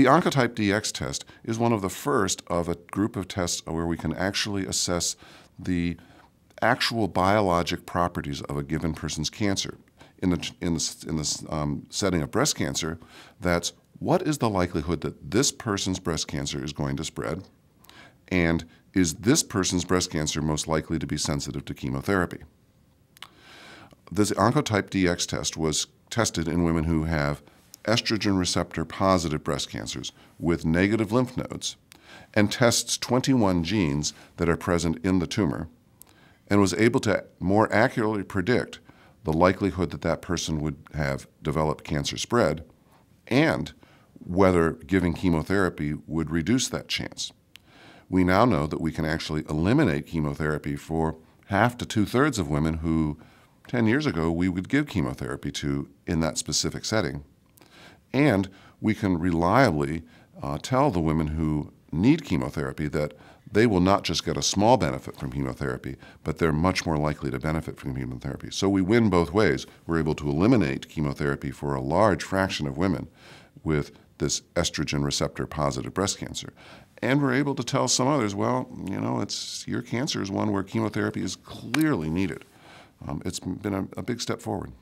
The Oncotype DX test is one of the first of a group of tests where we can actually assess the actual biologic properties of a given person's cancer. In the, in the, in the um, setting of breast cancer, that's what is the likelihood that this person's breast cancer is going to spread? And is this person's breast cancer most likely to be sensitive to chemotherapy? This Oncotype DX test was tested in women who have estrogen receptor positive breast cancers with negative lymph nodes and tests 21 genes that are present in the tumor and was able to more accurately predict the likelihood that that person would have developed cancer spread and whether giving chemotherapy would reduce that chance. We now know that we can actually eliminate chemotherapy for half to two thirds of women who 10 years ago we would give chemotherapy to in that specific setting. And we can reliably uh, tell the women who need chemotherapy that they will not just get a small benefit from chemotherapy, but they're much more likely to benefit from chemotherapy. So we win both ways. We're able to eliminate chemotherapy for a large fraction of women with this estrogen receptor positive breast cancer. And we're able to tell some others, well, you know, it's your cancer is one where chemotherapy is clearly needed. Um, it's been a, a big step forward.